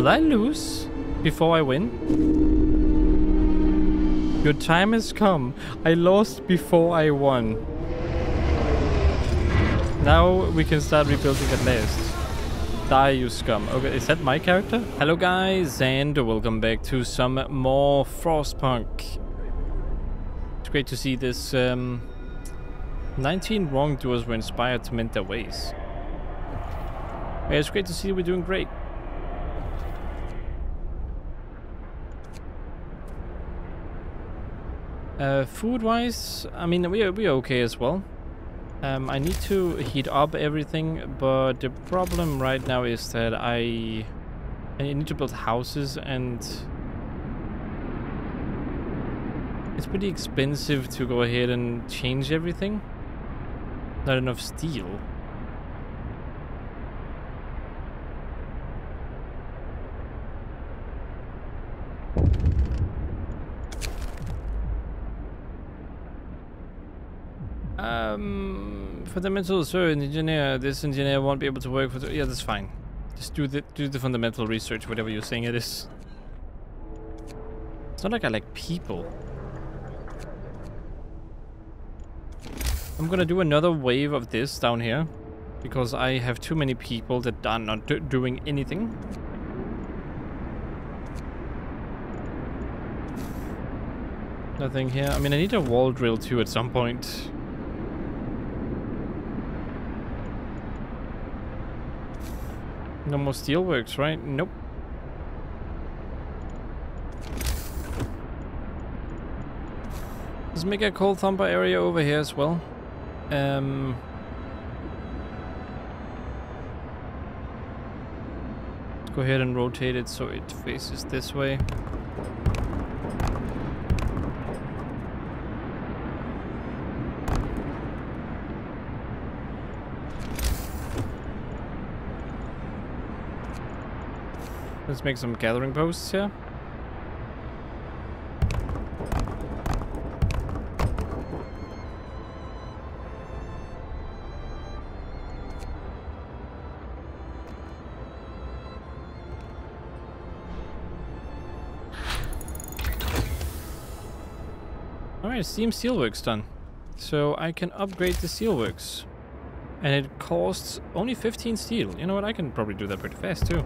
Will I lose before I win? Your time has come. I lost before I won. Now we can start rebuilding at last. Die, you scum. Okay, is that my character? Hello guys, and welcome back to some more Frostpunk. It's great to see this um, 19 wrongdoers were inspired to mend their ways. It's great to see we're doing great. Uh, Food-wise, I mean, we are, we are okay as well. Um, I need to heat up everything, but the problem right now is that I, I need to build houses and it's pretty expensive to go ahead and change everything. Not enough steel. Um, fundamental, an engineer. This engineer won't be able to work for. yeah, that's fine. Just do the do the fundamental research, whatever you're saying it is. It's not like I like people. I'm gonna do another wave of this down here because I have too many people that are not do doing anything. Nothing here. I mean, I need a wall drill too at some point. No more steelworks, right? Nope. Let's make a coal thumper area over here as well. Um, let's go ahead and rotate it so it faces this way. Let's make some gathering posts here. Alright, Steam Steelworks done. So I can upgrade the Steelworks. And it costs only 15 steel. You know what, I can probably do that pretty fast too.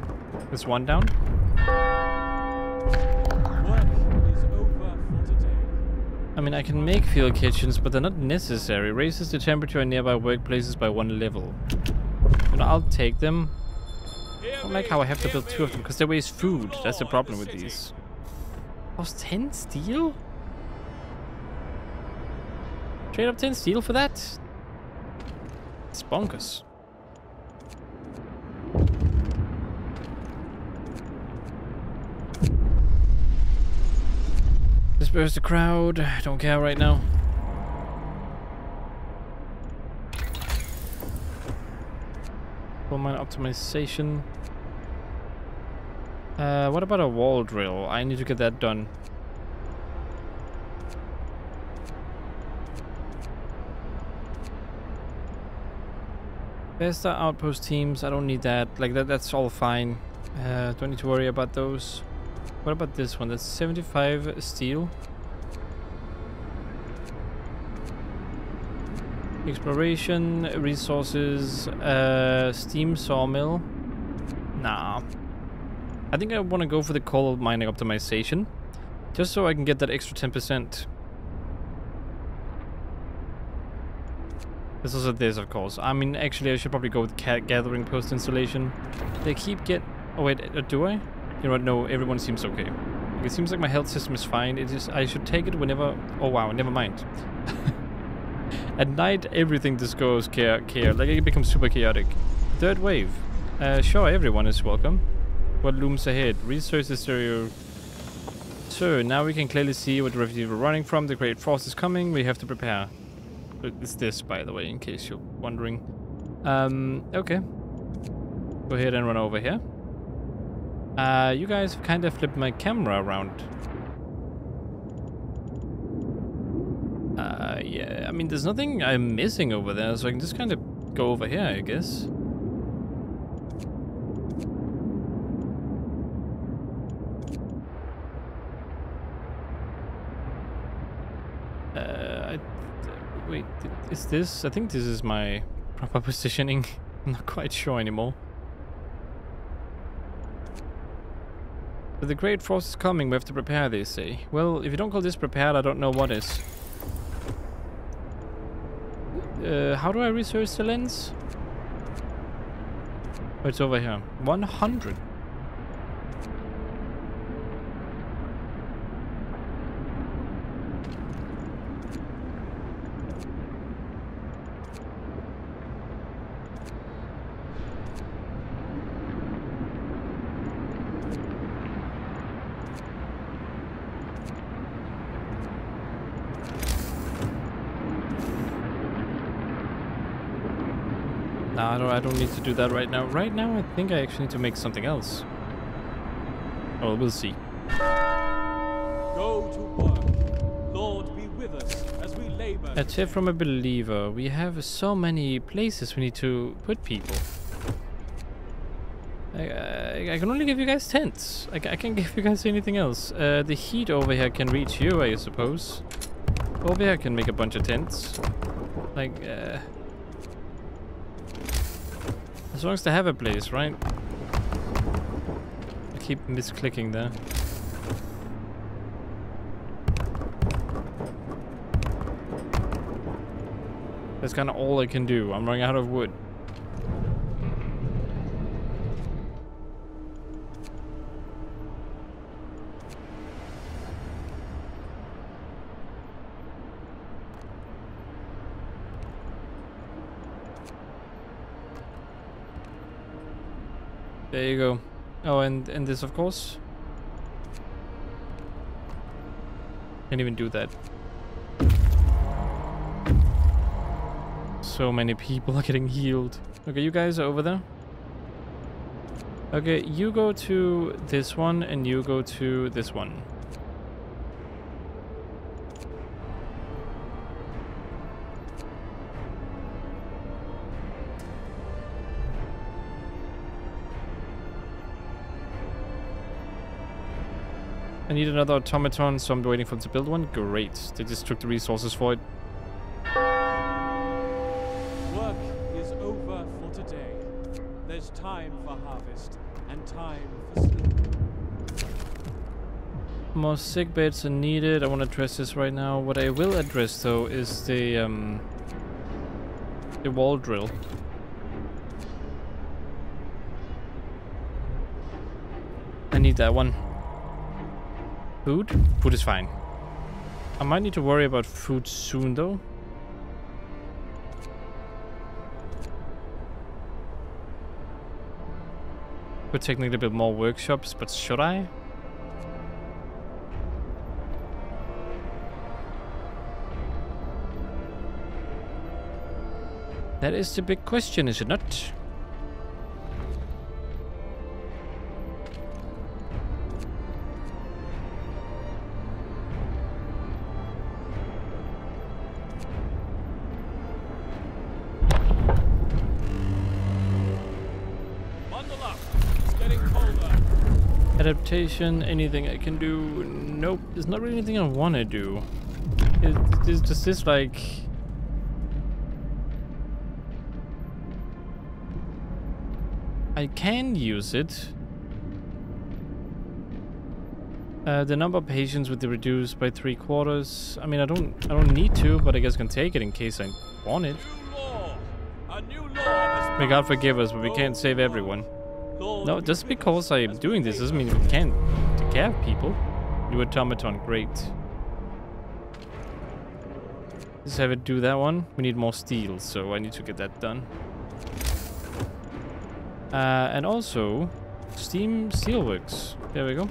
There's one down. I mean, I can make field kitchens, but they're not necessary. Raises the temperature in nearby workplaces by one level. You know, I'll take them. I don't like how I have to build two of them, because they waste food. That's the problem with these. Cost 10 steel? Trade up 10 steel for that? It's bonkers. Disperse the crowd. Don't care right now. Coal mine optimization. Uh, what about a wall drill? I need to get that done. Besta outpost teams, I don't need that. Like that that's all fine. Uh, don't need to worry about those. What about this one? That's 75 steel. Exploration, resources, uh, steam sawmill. Nah. I think I want to go for the coal mining optimization. Just so I can get that extra 10%. This also this, of course. I mean, actually, I should probably go with cat gathering post installation. They keep get... Oh, wait, uh, do I? You know what? No, everyone seems okay. It seems like my health system is fine. It is. I should take it whenever... Oh, wow, never mind. At night, everything just goes care, care. Like, it becomes super chaotic. Third wave. Uh, sure, everyone is welcome. What looms ahead? Research the stereo... So, now we can clearly see what refuge we're running from. The Great Frost is coming. We have to prepare. It's this, by the way, in case you're wondering. Um, okay. Go ahead and run over here. Uh, you guys kind of flipped my camera around. Uh, yeah, I mean, there's nothing I'm missing over there, so I can just kind of go over here, I guess. Uh, I, wait, is this? I think this is my proper positioning. I'm not quite sure anymore. But the Great Frost is coming, we have to prepare, they say. Well, if you don't call this prepared, I don't know what is. Uh, how do I research the lens? Oh, it's over here. 100. I don't, need to do that right now. Right now, I think I actually need to make something else. Oh, we'll see. Go to work. Lord, be with us as we labor. A tip from a believer. We have so many places we need to put people. I, I, I can only give you guys tents. I, I can't give you guys anything else. Uh, the heat over here can reach you, I suppose. Over here I can make a bunch of tents. Like, uh... As long as they have a place, right? I keep misclicking there. That's kind of all I can do. I'm running out of wood. There you go. Oh, and, and this, of course. Can't even do that. So many people are getting healed. Okay, you guys are over there. Okay, you go to this one and you go to this one. I need another automaton, so I'm waiting for them to build one. Great. They just took the resources for it. Work is over for today. There's time for harvest and time for sleep. More sick beds are needed. I want to address this right now. What I will address though is the um the wall drill. I need that one. Food? Food is fine. I might need to worry about food soon though. Could technically build more workshops, but should I? That is the big question, is it not? Adaptation, anything I can do? Nope, there's not really anything I want to do. It, it's just this like... I can use it. Uh, the number of patients would be reduced by three quarters. I mean, I don't, I don't need to, but I guess I can take it in case I want it. New law. A new law has May God forgive us, but we can't save everyone. No, just because I'm doing this doesn't mean we can't of people. New automaton, great. Just have it do that one. We need more steel, so I need to get that done. Uh, and also, Steam Steelworks. There we go.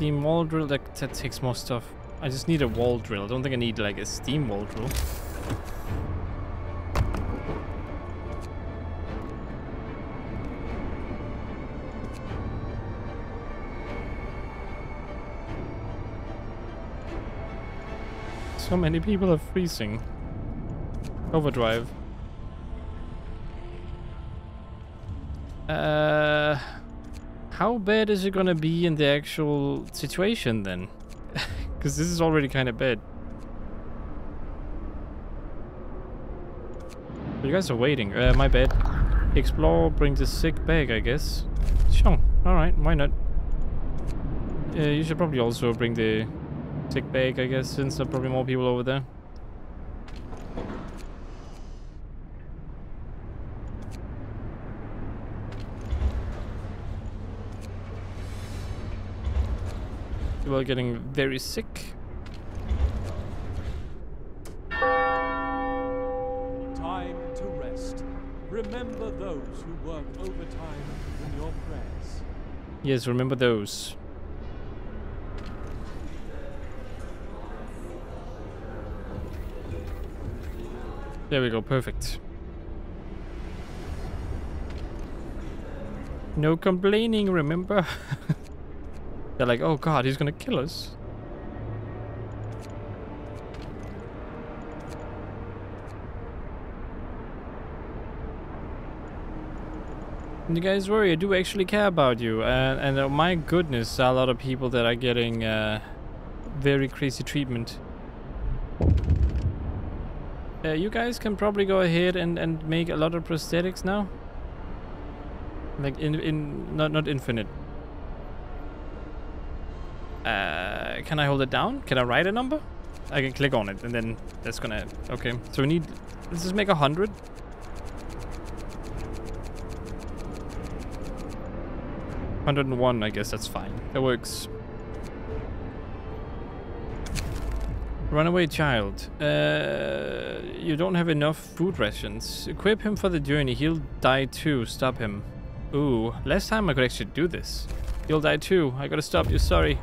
Steam wall drill, that, that takes more stuff. I just need a wall drill. I don't think I need like a steam wall drill. So many people are freezing. Overdrive. Uh, how bad is it gonna be in the actual situation then? Because this is already kind of bad. You guys are waiting. Uh, my bad. Explore, bring the sick bag, I guess. Sure. Alright, why not? Uh, you should probably also bring the sick bag, I guess, since there are probably more people over there. People are getting very sick. Time to rest. Remember those who work overtime in your prayers. Yes, remember those. There we go, perfect. No complaining, remember? They're like, oh god, he's gonna kill us. You guys worry, I do actually care about you. And, and uh, my goodness, a lot of people that are getting uh, very crazy treatment. Uh, you guys can probably go ahead and, and make a lot of prosthetics now. Like in in not not infinite. Uh, can I hold it down? Can I write a number? I can click on it and then that's gonna okay. So we need let's just make a hundred. Hundred and one, I guess that's fine. That works. Runaway child. Uh, you don't have enough food rations. Equip him for the journey. He'll die too. Stop him. Ooh, last time I could actually do this. He'll die too. I gotta stop you. Sorry.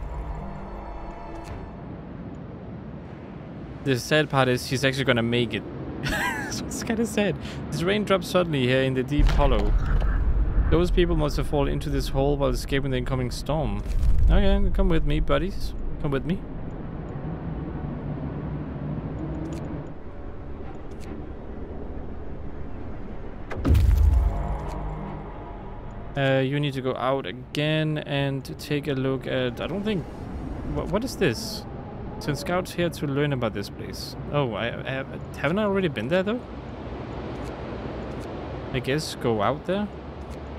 The sad part is he's actually gonna make it. it's kind of sad. This rain drops suddenly here in the deep hollow. Those people must have fallen into this hole while escaping the incoming storm. Okay, come with me, buddies. Come with me. Uh, you need to go out again and take a look at... I don't think... What, what is this? Send scouts here to learn about this place. Oh, I, I haven't I already been there though? I guess go out there?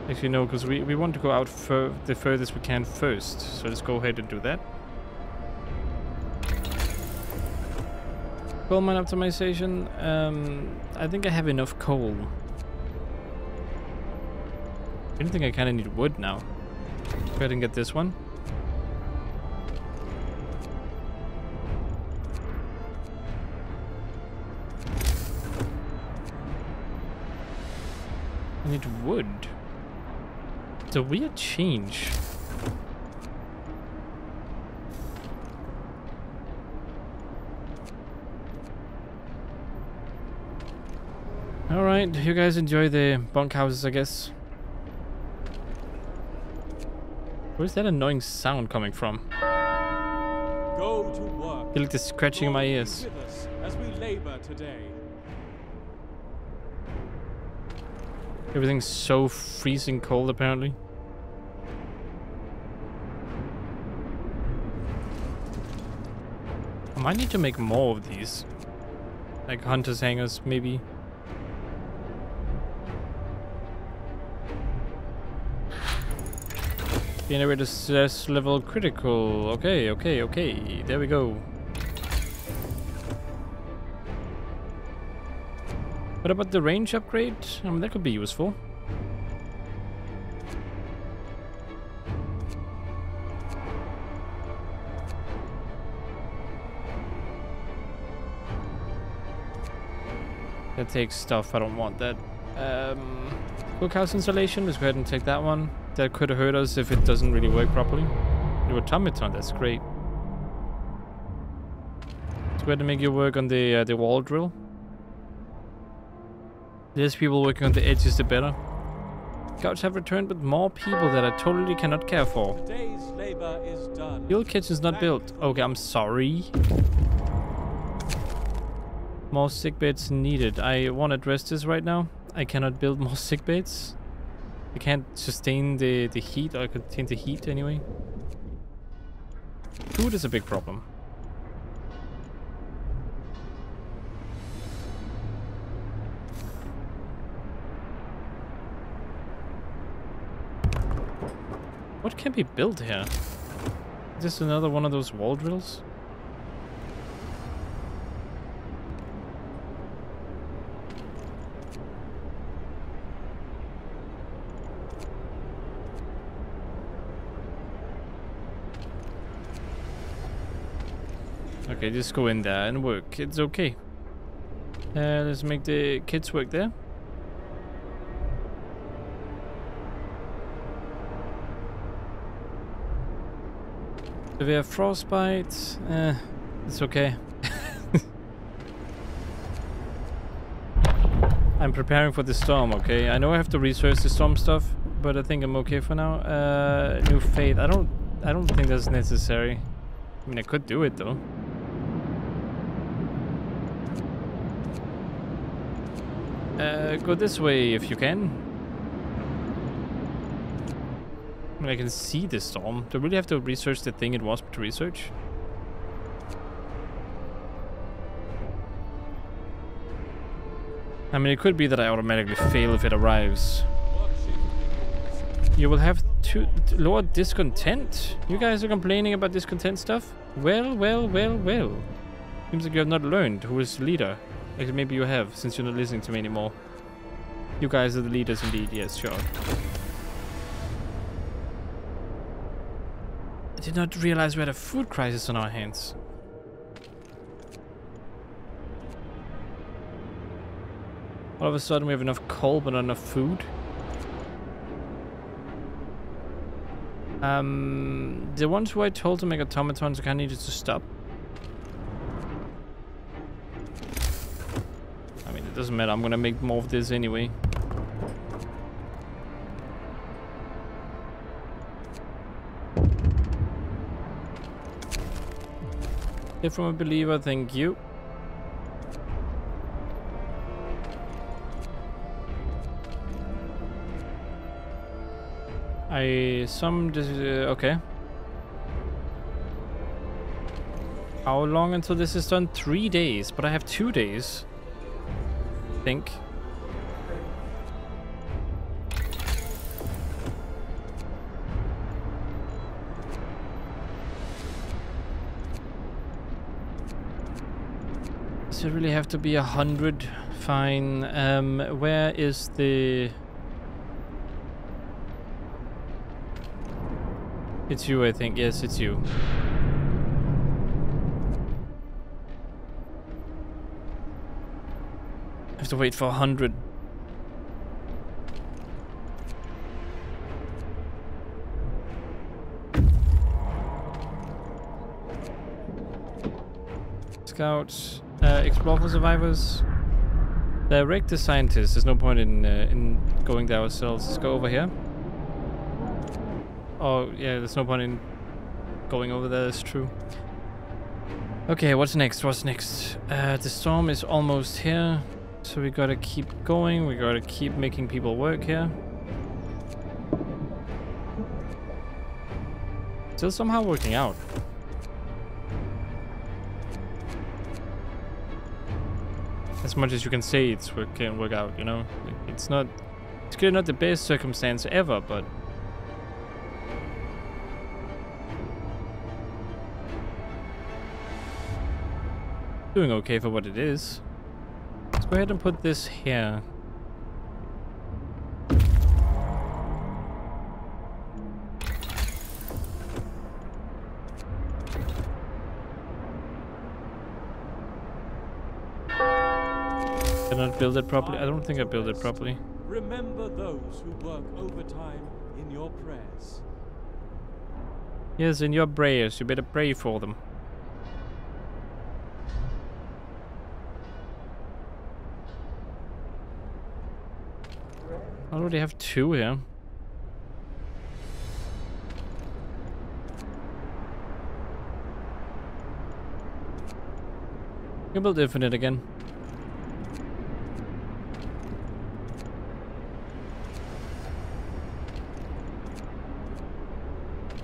Actually no, because we, we want to go out fur the furthest we can first. So let's go ahead and do that. Coal mine optimization. Um, I think I have enough coal. I don't think I kind of need wood now. Go ahead and get this one. I need wood. It's a weird change. Alright, you guys enjoy the bunkhouses, I guess. Where's that annoying sound coming from? Go to work. I feel like this scratching in my ears. as we labor today. Everything's so freezing cold, apparently. I might need to make more of these. Like hunter's hangers, maybe. Generator stress level critical. Okay, okay, okay. There we go. What about the range upgrade? I mean, that could be useful. That takes stuff. I don't want that. Um, cookhouse installation. Let's go ahead and take that one. That could hurt us if it doesn't really work properly. New automaton. That's great. Let's go ahead and make you work on the uh, the wall drill. Less people working on the edges, the better. Scouts have returned with more people that I totally cannot care for. Today's labor is done. The old kitchen's not built. Okay, I'm sorry. More sick beds needed. I want to address this right now. I cannot build more sick beds. It can't sustain the, the heat or contain the heat anyway. Food is a big problem. What can be built here? Is this another one of those wall drills? Okay, just go in there and work. It's okay. Uh, let's make the kids work there. Severe frostbite. Uh, it's okay. I'm preparing for the storm, okay? I know I have to research the storm stuff, but I think I'm okay for now. Uh, new faith. I don't. I don't think that's necessary. I mean, I could do it though. Uh, go this way if you can. I mean, I can see the storm. Do I really have to research the thing it was to research? I mean, it could be that I automatically fail if it arrives. You will have to lower discontent. You guys are complaining about discontent stuff? Well, well, well, well. Seems like you have not learned who is the leader. Like maybe you have, since you're not listening to me anymore. You guys are the leaders indeed, yes, sure. Did not realize we had a food crisis on our hands. All of a sudden we have enough coal but not enough food. Um, the ones who I told to make automatons kind of needed to stop. I mean, it doesn't matter. I'm gonna make more of this anyway. If from a believer, thank you. I some uh, okay. How long until this is done? Three days, but I have two days. I think. Does it really have to be a hundred? Fine. Um, where is the... It's you, I think. Yes, it's you. I have to wait for a hundred. Scouts. Uh, explore for survivors. Direct the scientists. There's no point in uh, in going there ourselves. Let's go over here. Oh, yeah, there's no point in going over there, that's true. Okay, what's next? What's next? Uh, the storm is almost here. So we gotta keep going. We gotta keep making people work here. Still somehow working out. As much as you can say it's work can work out, you know? It's not it's clearly not the best circumstance ever, but doing okay for what it is. Let's go ahead and put this here. Build it properly? I don't think I built it properly. Remember those who work overtime in your prayers. Yes, in your prayers. You better pray for them. I already have two here. You can build infinite again.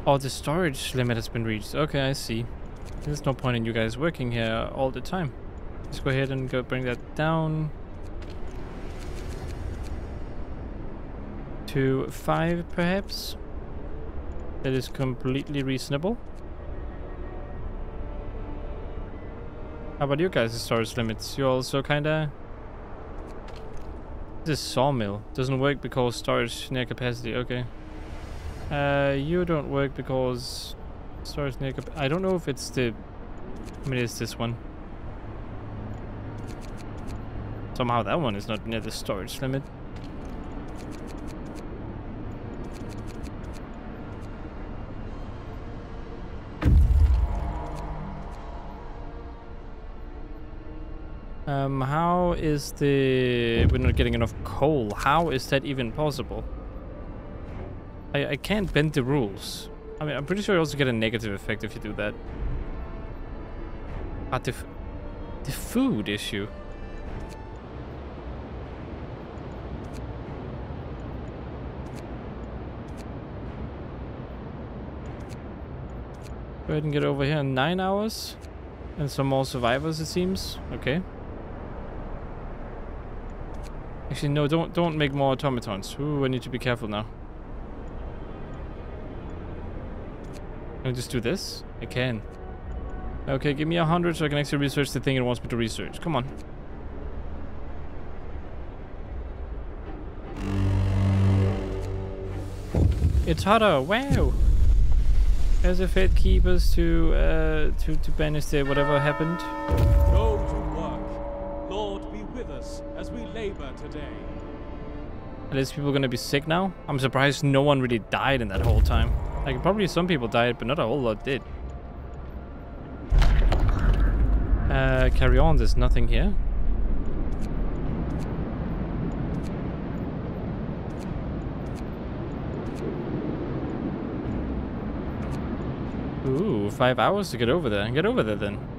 Oh, the storage limit has been reached. Okay, I see. There's no point in you guys working here all the time. Let's go ahead and go bring that down. To five, perhaps? That is completely reasonable. How about you guys' storage limits? You also kinda... This sawmill doesn't work because storage near capacity, okay. Uh, you don't work because storage near I don't know if it's the... I mean, it's this one. Somehow that one is not near the storage limit. Um, how is the... We're not getting enough coal. How is that even possible? I, I can't bend the rules. I mean, I'm pretty sure you also get a negative effect if you do that. But the, the food issue. Go ahead and get over here in nine hours. And some more survivors, it seems. Okay. Actually, no, don't don't make more automatons. Ooh, I need to be careful now. Can I just do this? I can. Okay, give me a hundred so I can actually research the thing it wants me to research. Come on. It's hotter. Wow. As a fate keepers to uh to to banish the whatever happened. Go to work. Lord be with us as we labor today. At least people gonna be sick now. I'm surprised no one really died in that whole time. Like probably some people died, but not a whole lot did. Uh, carry on. There's nothing here. Ooh, five hours to get over there. Get over there then.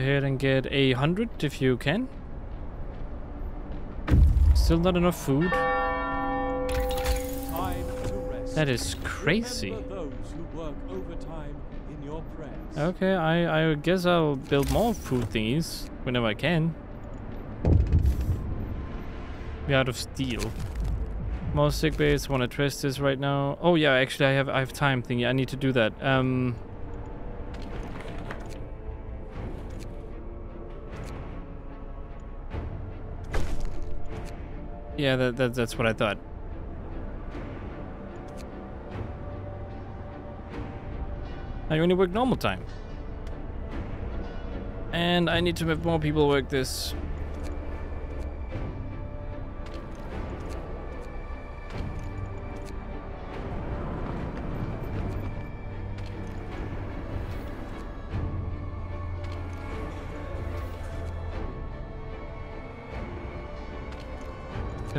Ahead and get a hundred if you can. Still not enough food. That is crazy. Okay, I, I guess I'll build more food thingies whenever I can. Be out of steel. More sick. Want to test this right now? Oh yeah, actually I have I have time thingy. I need to do that. Um. Yeah, that, that that's what I thought. I only work normal time. And I need to have more people work this.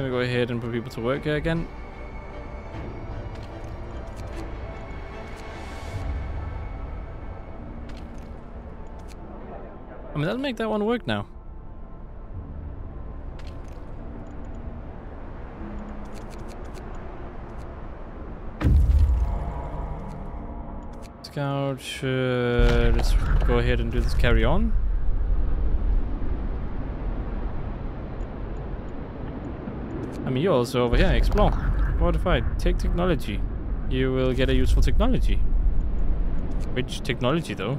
Then we go ahead and put people to work here again. I mean, that'll make that one work now. Scout should... Let's go ahead and do this carry on. Mean, you're also over here. Explore. Modify. Take technology. You will get a useful technology. Which technology, though?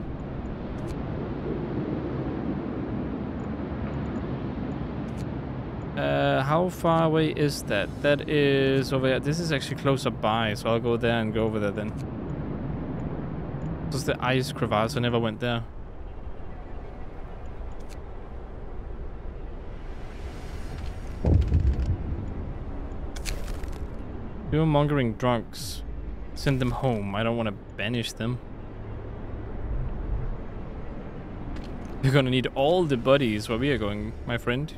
Uh, how far away is that? That is over here. This is actually closer by, so I'll go there and go over there then. Is the ice crevasse. I never went there. You're mongering drunks. Send them home. I don't want to banish them. You're gonna need all the buddies where we are going, my friend.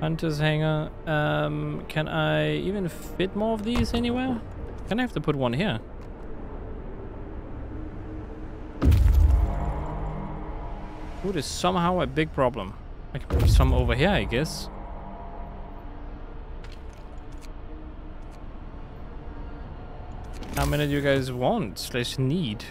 Hunter's Hangar. Um, can I even fit more of these anywhere? Can I have to put one here? Food is somehow a big problem. I put some over here, I guess. How many do you guys want slash need?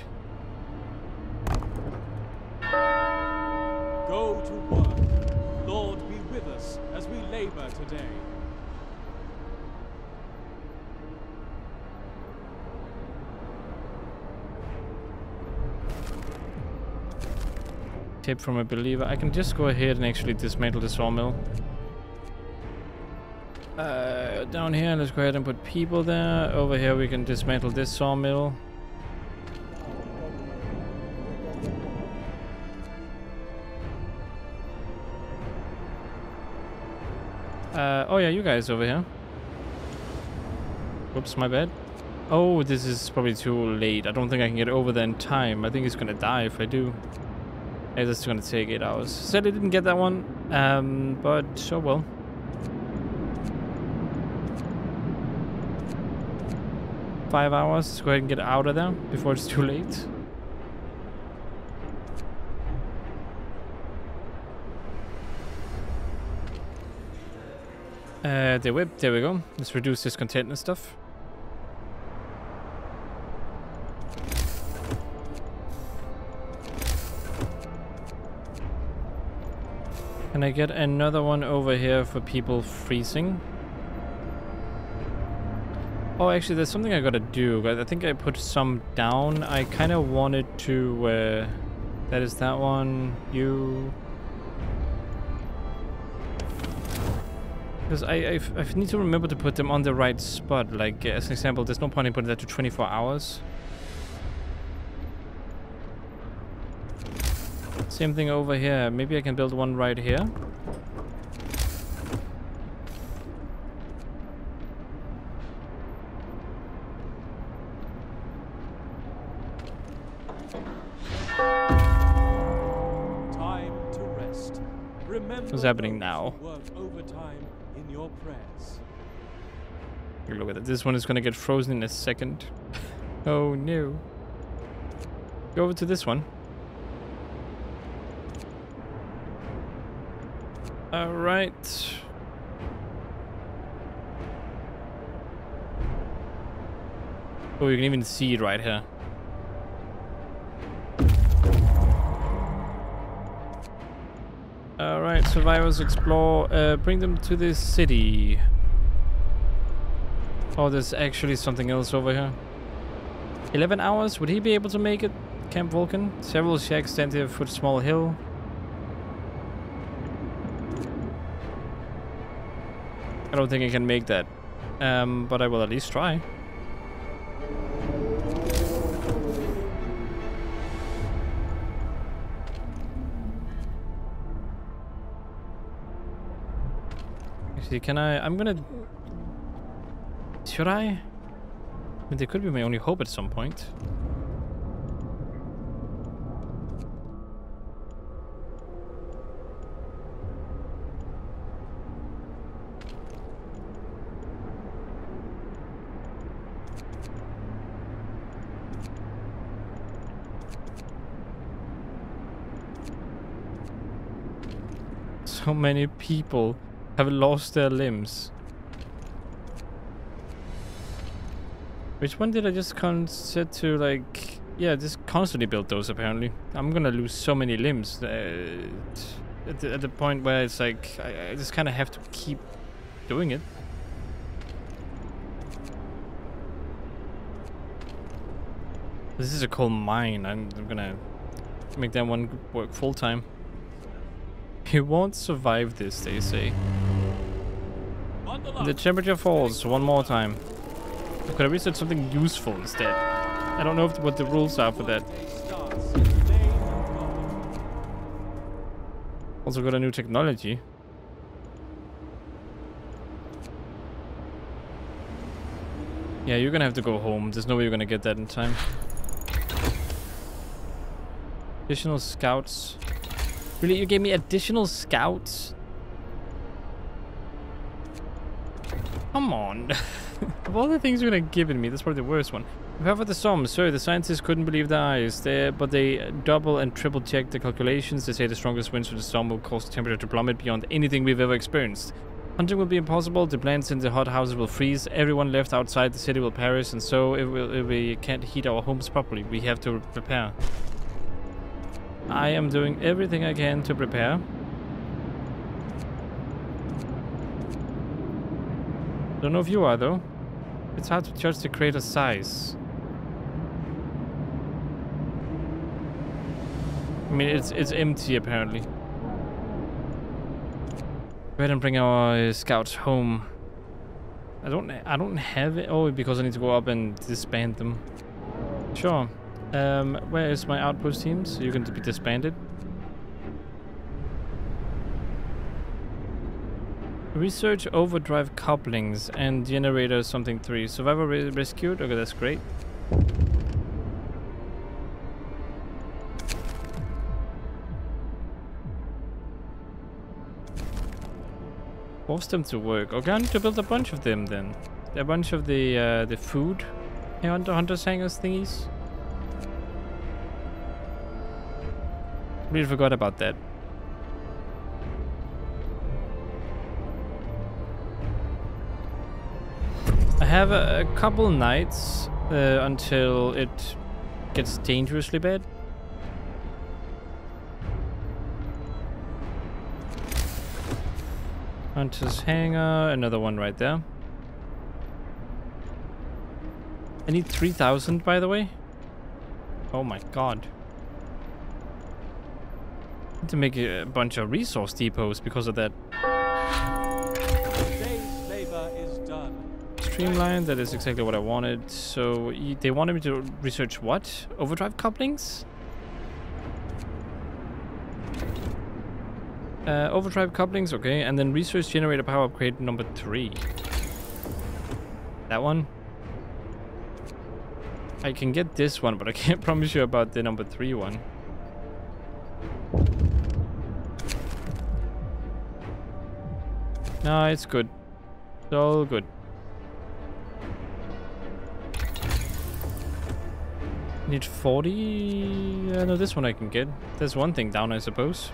Tip from a believer. I can just go ahead and actually dismantle the sawmill. Uh, down here, let's go ahead and put people there. Over here, we can dismantle this sawmill. Uh, oh yeah, you guys over here. Whoops, my bad. Oh, this is probably too late. I don't think I can get over there in time. I think he's gonna die if I do. Hey, this is gonna take eight hours. Said I didn't get that one, um, but so well. Five hours. Let's go ahead and get out of there before it's too late. Uh, the whip. There we go. Let's reduce this content and stuff. Can I get another one over here for people freezing? Oh, actually, there's something I gotta do. I think I put some down. I kind of wanted to... Uh, that is that one. You... Because I, I, I need to remember to put them on the right spot. Like, as an example, there's no point in putting that to 24 hours. Same thing over here. Maybe I can build one right here. Time to rest. Remember What's happening now? who Work overtime in your prayers. Look at that. This one is gonna get frozen in a second. oh no. Go over to this one. Alright. Oh, you can even see it right here. Alright, survivors explore. Uh, bring them to this city. Oh, there's actually something else over here. 11 hours? Would he be able to make it? Camp Vulcan? Several shacks stand here foot small hill. I don't think I can make that. Um, but I will at least try. Actually, can I? I'm gonna. Should I? I mean, they could be my only hope at some point. So many people have lost their limbs. Which one did I just set to like? Yeah, just constantly build those apparently. I'm gonna lose so many limbs uh, at, the, at the point where it's like I, I just kind of have to keep doing it. This is a coal mine. I'm, I'm gonna make that one work full time. He won't survive this, they say. The temperature falls one more time. Could I research something useful instead? I don't know if, what the rules are for that. Starts in the name of God. Also got a new technology. Yeah, you're gonna have to go home. There's no way you're gonna get that in time. Additional scouts. Really, you gave me additional scouts? Come on. of all the things you're gonna give me, that's probably the worst one. For the storm. Sorry, the scientists couldn't believe their eyes. They, but they double and triple checked the calculations. They say the strongest winds from the storm will cause the temperature to plummet beyond anything we've ever experienced. Hunting will be impossible. The plants in the hot houses will freeze. Everyone left outside the city will perish, and so we can't heat our homes properly, we have to prepare. I am doing everything I can to prepare. Don't know if you are though. It's hard to judge the crater size. I mean, it's it's empty apparently. Go ahead and bring our scouts home. I don't I don't have it. Oh, because I need to go up and disband them. Sure. Um, where is my outpost teams? You're going to be disbanded. Research overdrive couplings and generator something 3. Survivor re rescued? Okay, that's great. Force them to work. Okay, I need to build a bunch of them then. A bunch of the uh, the food hunter hunters hangers thingies. Really forgot about that. I have a, a couple nights uh, until it gets dangerously bad. Hunter's Hangar, another one right there. I need 3,000 by the way. Oh my god. To make a bunch of resource depots because of that. Day's labor is done. Streamline, that is exactly what I wanted. So they wanted me to research what? Overdrive couplings? Uh, overdrive couplings, okay, and then research generator power upgrade number three. That one? I can get this one, but I can't promise you about the number three one. No, it's good. It's all good. Need 40? Uh, no, this one I can get. There's one thing down, I suppose.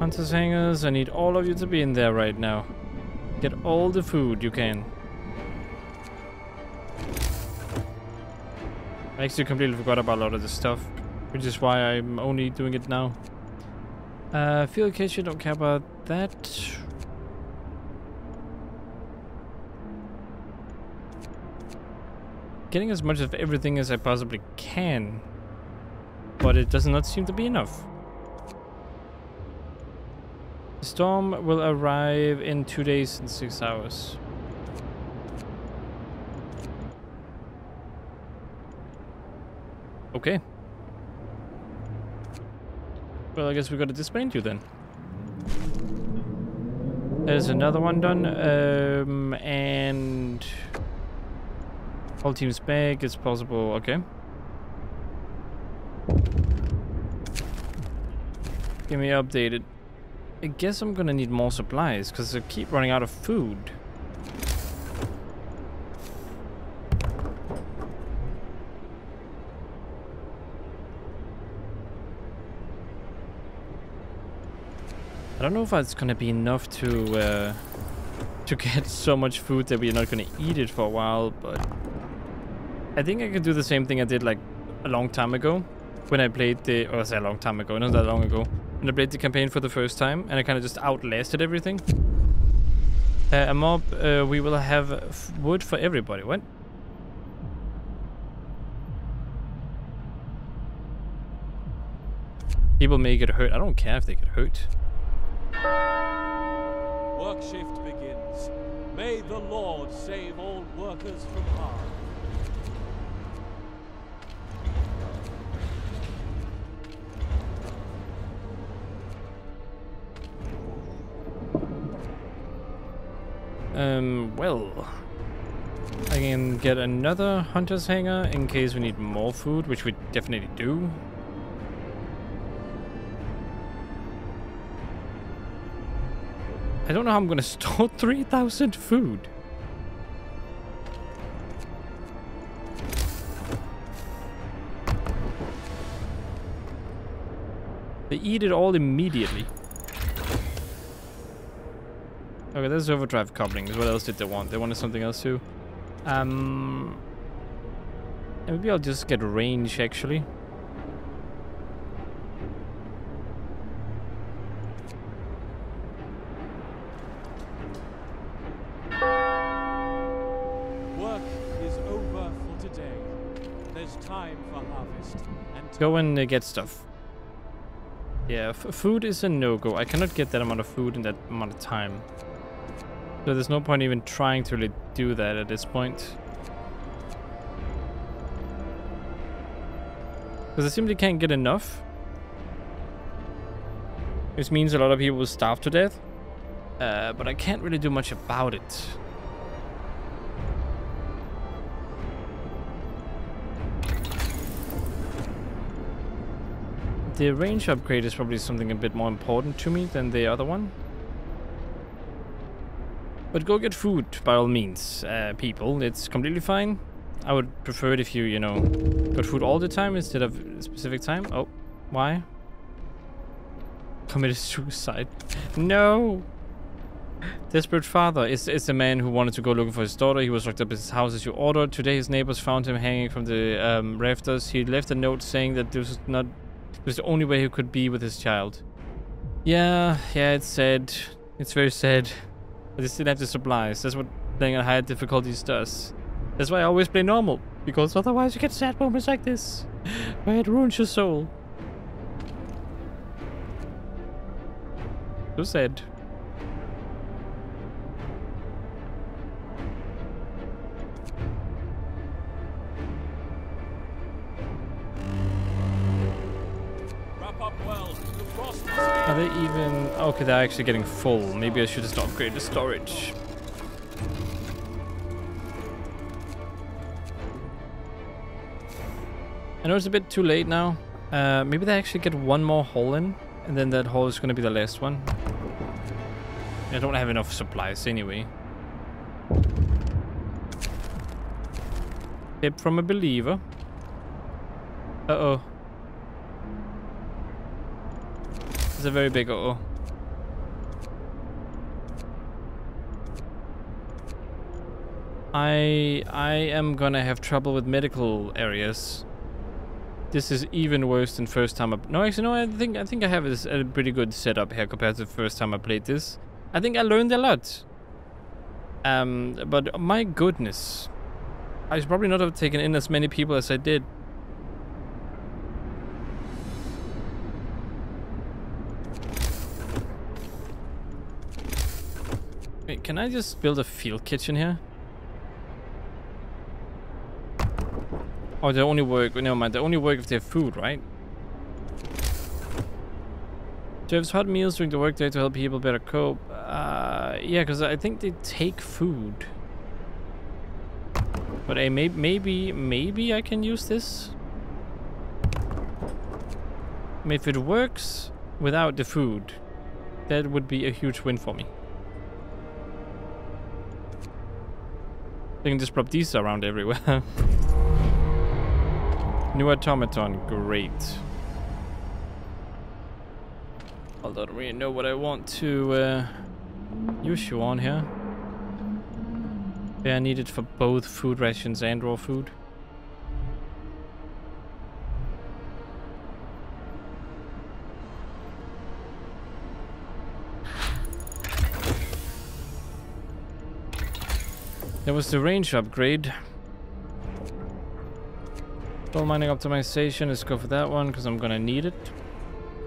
Hunters hangers, I need all of you to be in there right now. Get all the food you can. I actually completely forgot about a lot of this stuff, which is why I'm only doing it now. Uh, field you don't care about that. Getting as much of everything as I possibly can, but it does not seem to be enough. The storm will arrive in two days and six hours. Okay. Well, I guess we've gotta disband you then. There's another one done, um, and all teams back. It's possible. Okay. Give me updated. I guess I'm gonna need more supplies because I keep running out of food. I don't know if it's gonna be enough to uh, to get so much food that we're not gonna eat it for a while, but I think I could do the same thing I did like a long time ago when I played the, or I say a long time ago, not that long ago, when I played the campaign for the first time, and I kind of just outlasted everything. Uh, a mob, uh, we will have wood for everybody. What? People may get hurt. I don't care if they get hurt. Work shift begins. May the Lord save all workers from harm. Um, well... I can get another hunter's hangar in case we need more food, which we definitely do. I don't know how I'm gonna store 3,000 food. They eat it all immediately. Okay, there's overdrive couplings. What else did they want? They wanted something else too. Um, maybe I'll just get range actually. And Go and uh, get stuff. Yeah, food is a no-go. I cannot get that amount of food in that amount of time. So there's no point even trying to really do that at this point. Because I simply can't get enough. This means a lot of people will starve to death. Uh, but I can't really do much about it. The range upgrade is probably something a bit more important to me than the other one. But go get food, by all means, uh, people. It's completely fine. I would prefer it if you, you know, got food all the time instead of specific time. Oh, why? Committed suicide. No! Desperate father is, is the man who wanted to go looking for his daughter. He was locked up in his house as you ordered. Today his neighbors found him hanging from the um, rafters. He left a note saying that this was not it was the only way he could be with his child. Yeah, yeah, it's sad. It's very sad. But they still have the supplies. That's what playing on higher difficulties does. That's why I always play normal. Because otherwise you get sad moments like this. Where it ruins your soul. So sad. Are they even... Okay, they're actually getting full. Maybe I should just upgrade the storage. I know it's a bit too late now. Uh, maybe they actually get one more hole in, and then that hole is going to be the last one. I don't have enough supplies anyway. Tip from a believer. Uh-oh. It's a very big uh-oh. I I am gonna have trouble with medical areas. This is even worse than first time I no actually no I think I think I have this, a pretty good setup here compared to the first time I played this. I think I learned a lot. Um, but my goodness, I should probably not have taken in as many people as I did. Can I just build a field kitchen here? Oh, they only work. Never mind. They only work if they have food, right? Serves hot meals during the workday to help people better cope. Uh, yeah, because I think they take food. But hey, may maybe, maybe I can use this. If it works without the food, that would be a huge win for me. I can just prop these around everywhere. New automaton, great. Although I don't really know what I want to uh, use you on here. Yeah, I need it for both food rations and raw food. There was the range upgrade. Gold mining optimization, let's go for that one because I'm gonna need it.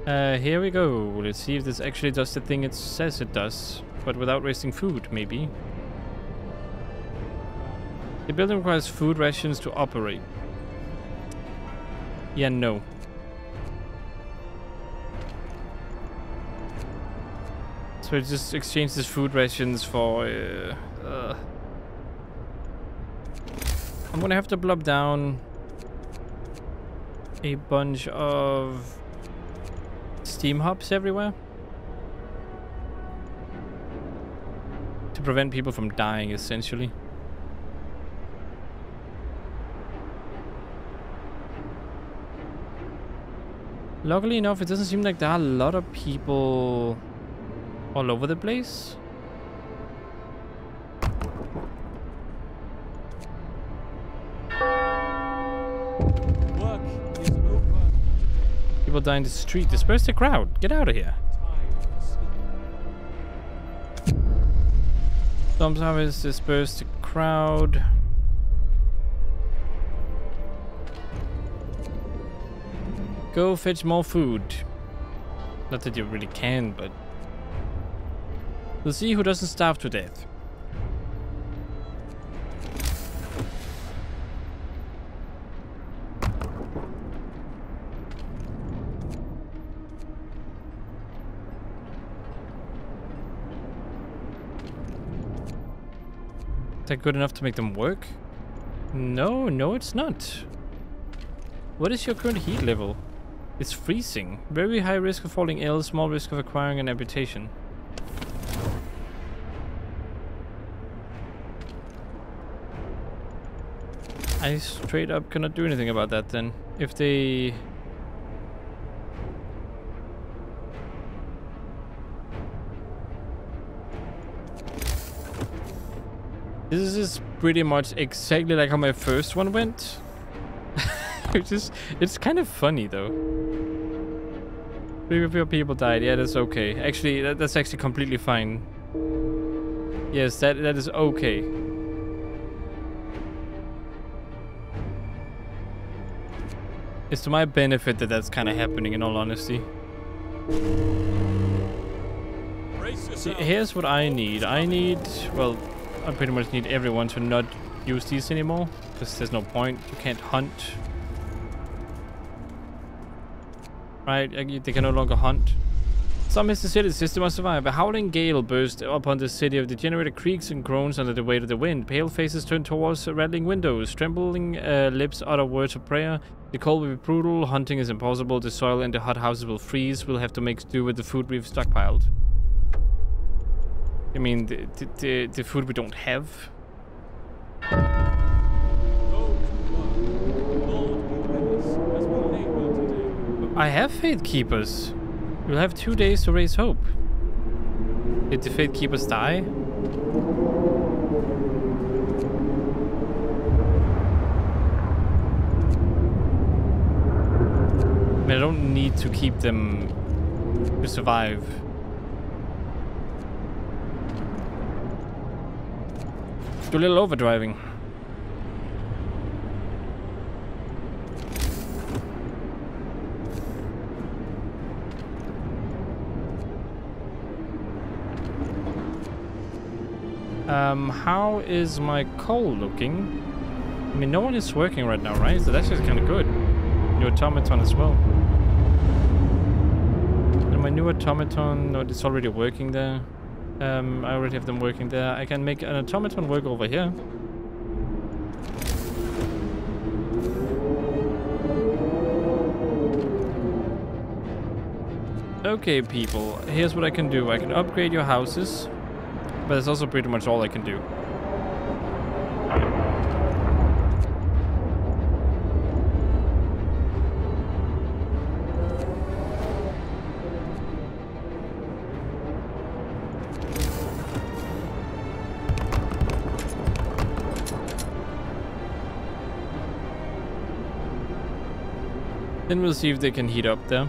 Uh, here we go. Let's see if this actually does the thing it says it does, but without wasting food, maybe. The building requires food rations to operate. Yeah, no. So it just exchanges food rations for... Uh, uh. I'm gonna have to blob down a bunch of steam hubs everywhere. To prevent people from dying, essentially. Luckily enough, it doesn't seem like there are a lot of people all over the place. In the street. Disperse the crowd. Get out of here. Storm disperse the crowd. Go fetch more food. Not that you really can, but... We'll see who doesn't starve to death. That good enough to make them work? No, no it's not. What is your current heat level? It's freezing. Very high risk of falling ill, small risk of acquiring an amputation. I straight up cannot do anything about that then. If they... This is pretty much exactly like how my first one went. Which is, it's kind of funny though. Three of your people died. Yeah, that's okay. Actually, that, that's actually completely fine. Yes, that that is okay. It's to my benefit that that's kind of happening, in all honesty. See, here's what I need. I need, well, I pretty much need everyone to not use these anymore, because there's no point. You can't hunt. Right, uh, they can no longer hunt. Some is the city system must survive. A howling gale burst upon the city of the generator creaks and groans under the weight of the wind. Pale faces turn towards rattling windows. Trembling uh, lips utter words of prayer. The cold will be brutal. Hunting is impossible. The soil in the hot houses will freeze. We'll have to make do with the food we've stockpiled. I mean, the, the, the, food we don't have. I have Faith Keepers. We'll have two days to raise hope. Did the Faith Keepers die? I don't need to keep them to survive. A little overdriving. Um, how is my coal looking? I mean, no one is working right now, right? So that's just kind of good. New automaton as well. And my new automaton, no, it's already working there. Um, I already have them working there. I can make an automaton work over here. Okay, people. Here's what I can do. I can upgrade your houses. But that's also pretty much all I can do. We'll see if they can heat up there.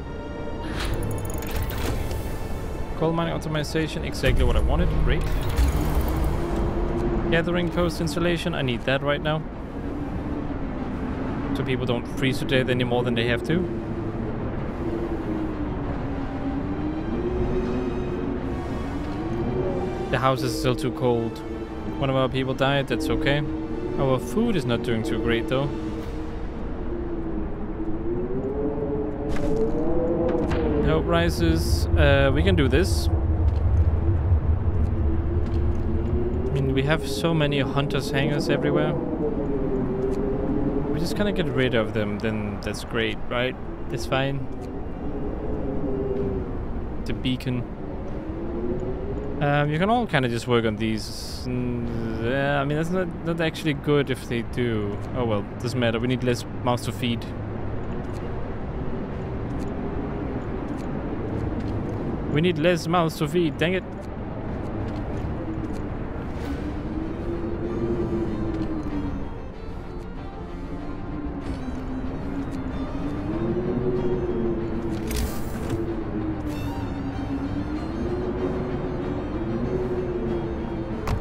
Coal mining optimization, exactly what I wanted. Great. Gathering post insulation, I need that right now. So people don't freeze to death any more than they have to. The house is still too cold. One of our people died, that's okay. Our food is not doing too great though. Rises. Uh, we can do this. I mean, we have so many hunters hangers everywhere. We just kind of get rid of them, then that's great, right? It's fine. The beacon. Um, you can all kind of just work on these. Yeah, I mean, that's not, not actually good if they do. Oh well, doesn't matter. We need less mouths to feed. We need less mouths to feed, dang it.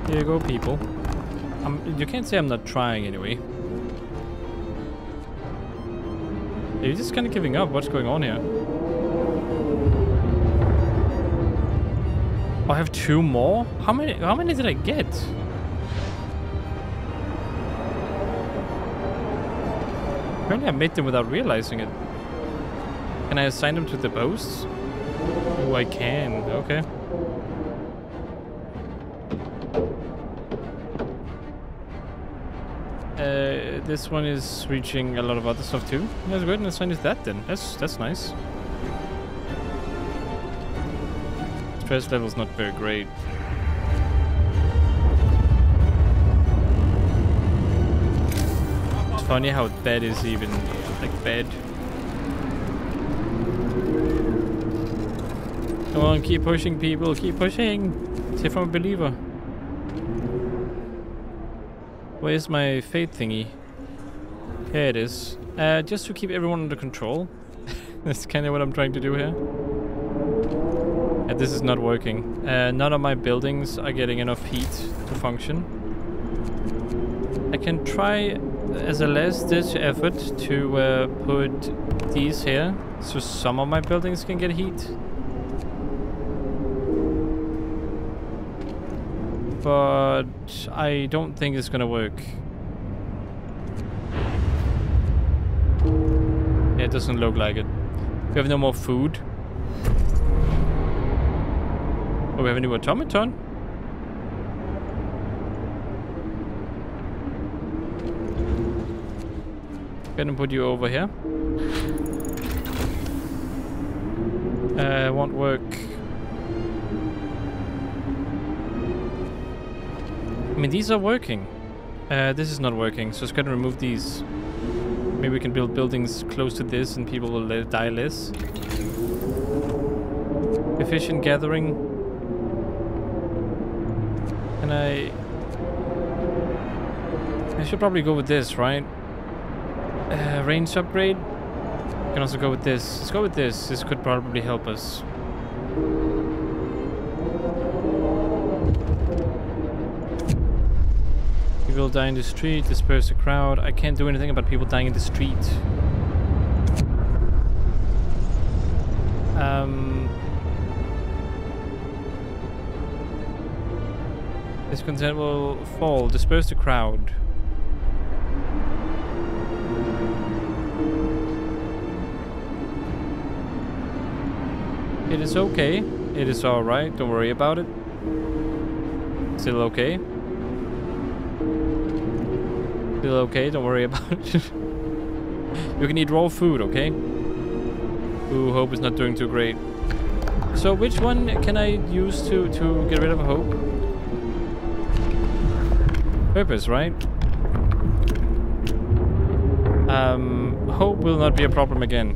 Here you go, people. I'm, you can't say I'm not trying anyway. Are you just kind of giving up? What's going on here? I have two more? How many how many did I get? Apparently I made them without realizing it. Can I assign them to the posts? Oh, I can. Okay. Uh, this one is reaching a lot of other stuff too. That's good. Let's find that then. That's that's nice. Stress level's not very great. It's funny how that is even like bad. Come on, keep pushing people, keep pushing. Say from a believer. Where's my fate thingy? Here it is. Uh, just to keep everyone under control. That's kind of what I'm trying to do here. And this is not working. Uh, none of my buildings are getting enough heat to function. I can try as a last ditch effort to uh, put these here so some of my buildings can get heat. But I don't think it's gonna work. Yeah, it doesn't look like it. We have no more food. Oh, we have a new automaton. Gonna put you over here. Uh, won't work. I mean, these are working. Uh, this is not working, so it's gonna remove these. Maybe we can build buildings close to this and people will die less. Efficient gathering. And I... I should probably go with this, right? Uh, range upgrade. Can also go with this. Let's go with this. This could probably help us. People die in the street, disperse the crowd. I can't do anything about people dying in the street. Discontent will fall. Disperse the crowd. It is okay. It is alright. Don't worry about it. Still okay. Still okay. Don't worry about it. you can eat raw food, okay? Ooh, Hope is not doing too great. So which one can I use to, to get rid of Hope? Purpose, right? Um, Hope will not be a problem again.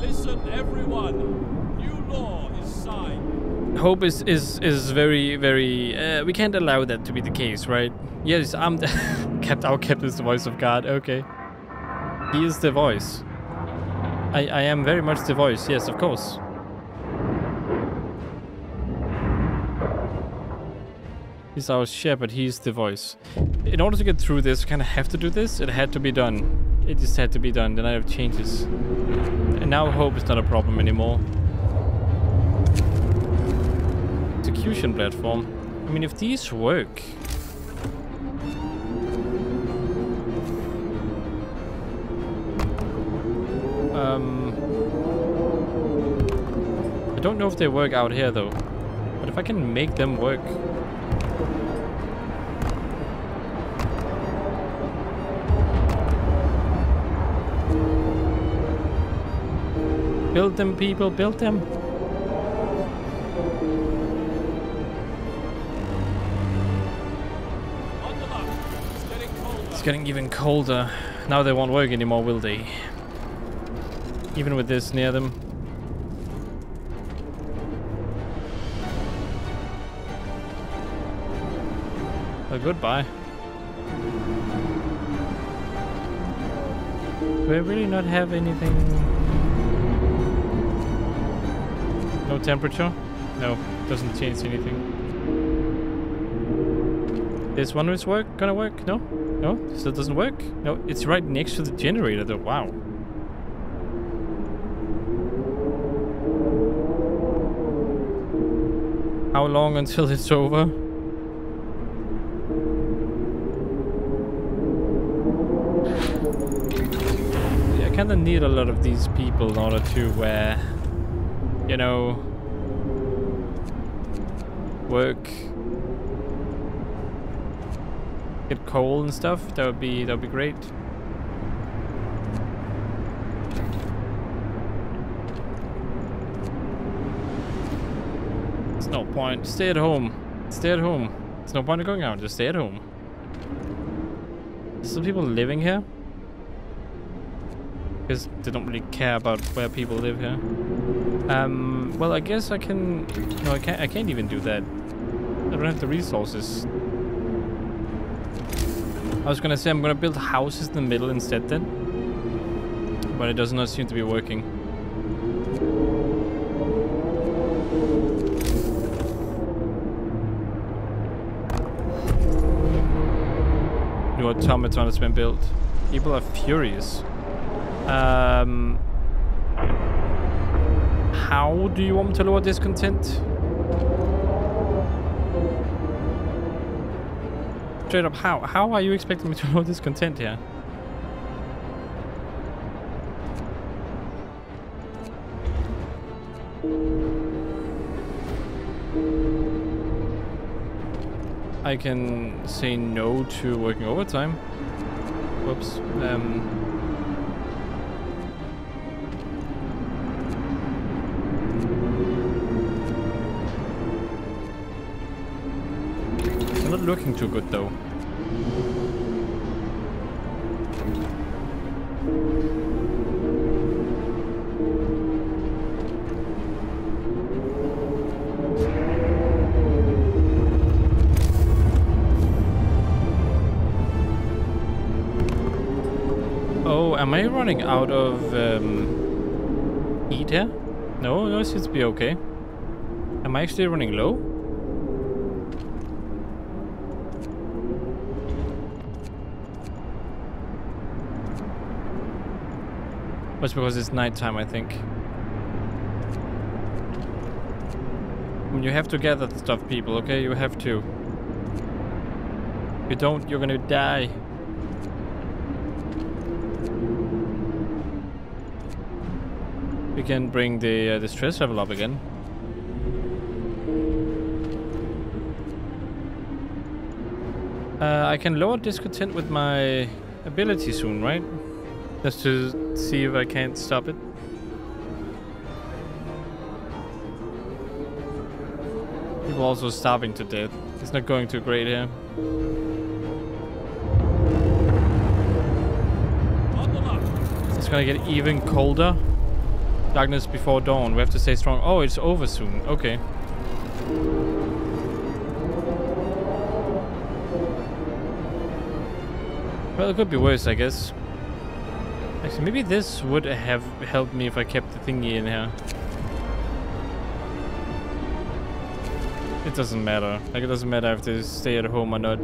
Listen, everyone. New law is signed. Hope is is is very very. Uh, we can't allow that to be the case, right? Yes, I'm the kept. Our kept is the voice of God. Okay, he is the voice. I I am very much the voice. Yes, of course. He's our shepherd. He's the voice. In order to get through this, we kind of have to do this. It had to be done. It just had to be done. Then I have changes. And now hope is not a problem anymore. Execution platform. I mean, if these work. Um, I don't know if they work out here though. But if I can make them work. Build them, people, build them. It's getting colder. It's getting even colder. Now they won't work anymore, will they? Even with this near them. Oh, goodbye. I really not have anything? No temperature? No, doesn't change anything. This one is work gonna work? No? No? Still doesn't work? No, it's right next to the generator though. Wow. How long until it's over? I kinda need a lot of these people in order to, uh, you know, work get coal and stuff, that would be that would be great. It's no point. Stay at home. Stay at home. It's no point in going out. Just stay at home. There's some people living here. Because they don't really care about where people live here. Um. Well, I guess I can. No, I can't. I can't even do that. I don't have the resources. I was gonna say I'm gonna build houses in the middle instead then. But it does not seem to be working. New automaton has been built. People are furious. Um, how do you want me to lower discontent? straight up, how? How are you expecting me to lower discontent here? I can say no to working overtime. Whoops. Um, looking too good though. Oh, am I running out of um, heat here? No, no, it seems to be okay. Am I actually running low? That's because it's nighttime, I think. When you have to gather the stuff, people, okay? You have to. If you don't, you're gonna die. We can bring the, uh, the stress level up again. Uh, I can lower discontent with my ability soon, right? Just to see if I can't stop it. People also starving to death. It's not going too great here. It's gonna get even colder. Darkness before dawn. We have to stay strong. Oh, it's over soon. Okay. Well, it could be worse, I guess. Actually, maybe this would have helped me if I kept the thingy in here. It doesn't matter. Like, it doesn't matter if they stay at home or not.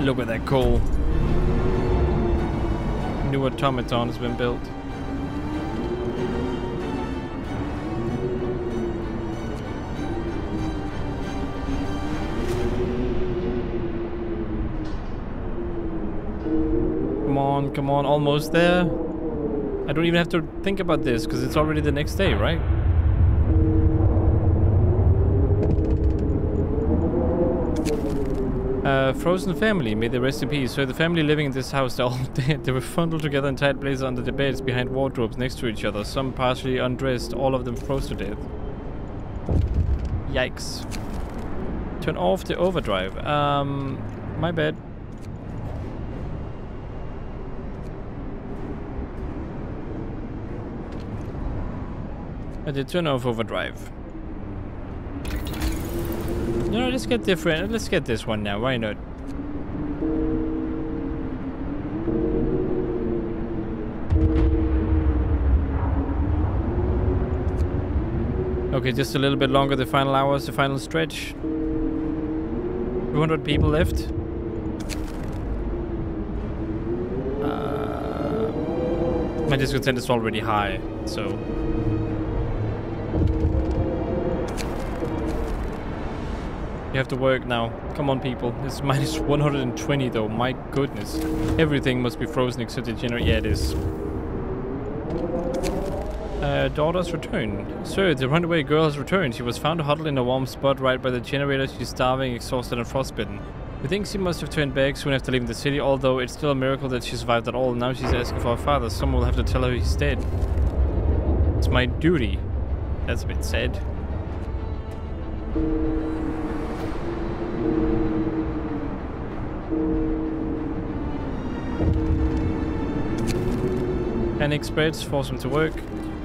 Look at that coal. New automaton has been built. Come on, almost there. I don't even have to think about this because it's already the next day, right? Uh, frozen family, may they rest in peace. So the family living in this house, they're all dead. They were bundled together in tight places under the beds behind wardrobes next to each other. Some partially undressed, all of them froze to death. Yikes. Turn off the overdrive. Um, my bad. I did turn off overdrive. No, let's get different. Let's get this one now. Why not? Okay, just a little bit longer. The final hours, the final stretch. 200 people left. Uh, my discontent is already high, so You have to work now. Come on, people. It's minus 120 though. My goodness. Everything must be frozen except the generator. Yeah, it is. Uh, daughter's return. Sir, the runaway girl has returned. She was found huddled in a warm spot right by the generator. She's starving, exhausted, and frostbitten. We think she must have turned back soon after leaving the city, although it's still a miracle that she survived at all. Now she's asking for her father. Someone will have to tell her he's dead. It's my duty. That's a bit sad. Panic spreads, force them to work.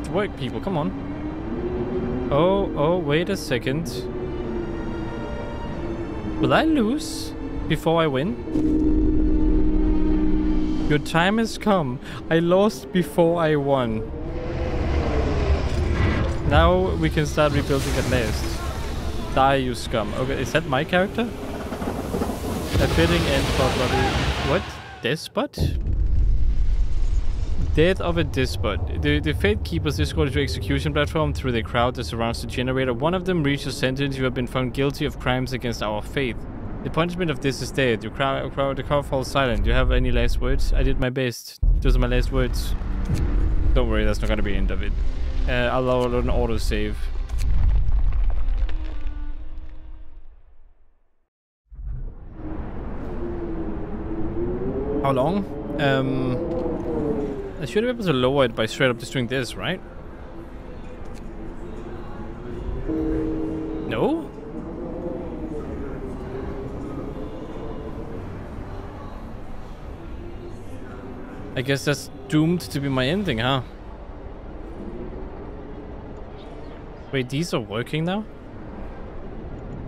To work, people, come on. Oh, oh, wait a second. Will I lose before I win? Your time has come. I lost before I won. Now we can start rebuilding at last. Die, you scum. Okay, is that my character? A fitting end for bloody... What? Despot? Death of a despot. The, the Faith Keepers escorted to execution platform through the crowd that surrounds the generator. One of them reads a sentence. You have been found guilty of crimes against our faith. The punishment of this is death. Your crowd, crowd, the crowd falls silent. Do you have any last words? I did my best. Those are my last words. Don't worry, that's not going to be the end of it. Uh, I'll load an autosave. How long? Um, should be able to lower it by straight up just doing this, right? No? I guess that's doomed to be my ending, huh? Wait, these are working now?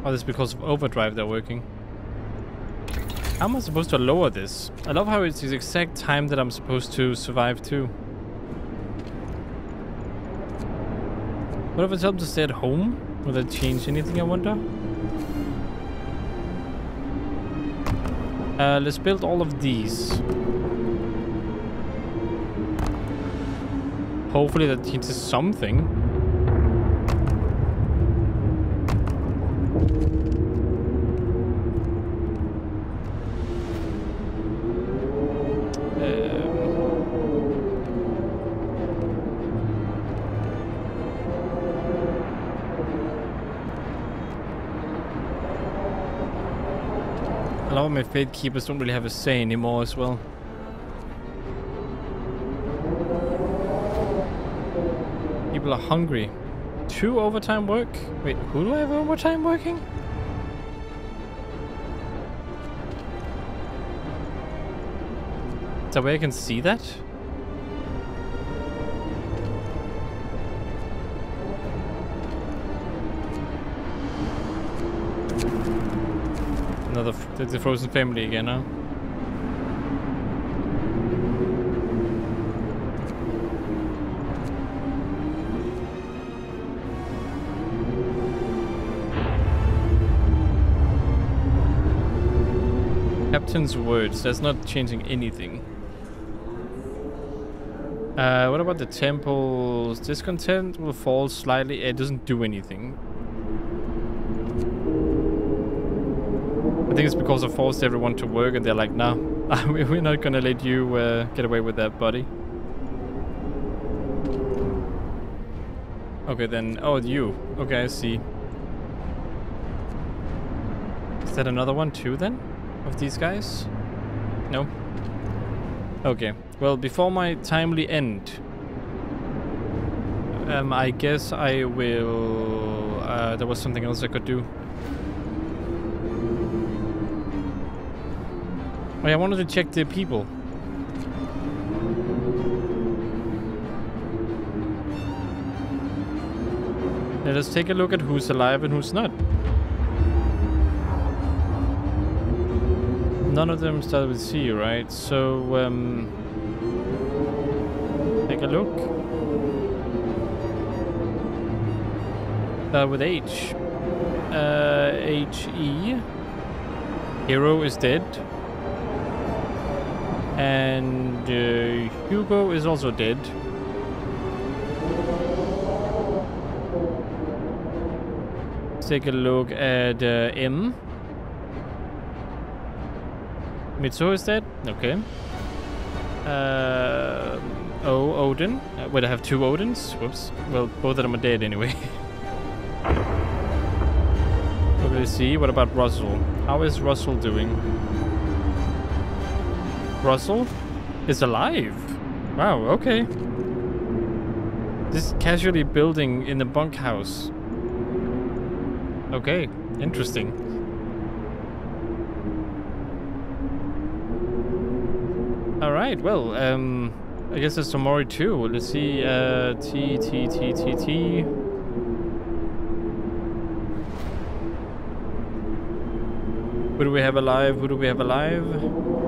Oh, this because of overdrive they're working. How am I supposed to lower this? I love how it's the exact time that I'm supposed to survive too. What if I tell them to stay at home? Will that change anything, I wonder? Uh, let's build all of these. Hopefully that changes something. My Faith Keepers don't really have a say anymore as well. People are hungry. Two overtime work? Wait, who do I have overtime working? Is that way I can see that? Another the frozen family again, huh? Captain's words. That's not changing anything. Uh, what about the temple's discontent will fall slightly? It doesn't do anything. Think it's because I forced everyone to work and they're like, no, we're not gonna let you uh, get away with that, buddy. Okay then, oh, you. Okay, I see. Is that another one too then? Of these guys? No? Okay. Well, before my timely end, um, I guess I will... Uh, there was something else I could do. Yeah, I wanted to check the people. Let us take a look at who's alive and who's not. None of them start with C, right? So, um... Take a look. Uh, with H. Uh, H-E. Hero is dead. And uh, Hugo is also dead. Let's take a look at uh, M. Mitsuo is dead? Okay. Uh, oh, Odin. Uh, wait, I have two Odins? Whoops. Well, both of them are dead anyway. let's see. What about Russell? How is Russell doing? Russell is alive. Wow, okay. Just casually building in the bunkhouse. Okay, interesting. Alright, well, um, I guess it's Tomori too. Let's see, uh, T, T, T, T, T. Who do we have alive? Who do we have alive?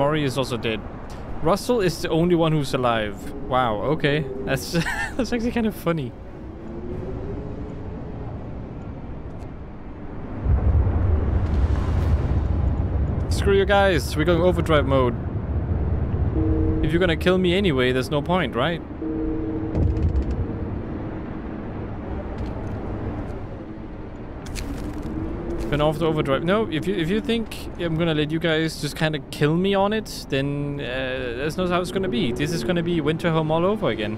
Tomori is also dead. Russell is the only one who's alive. Wow, okay. That's, that's actually kind of funny. Screw you guys, we're going overdrive mode. If you're gonna kill me anyway, there's no point, right? Been off the overdrive. No, if you if you think I'm gonna let you guys just kind of kill me on it, then uh, that's not how it's gonna be. This is gonna be Winterhome all over again.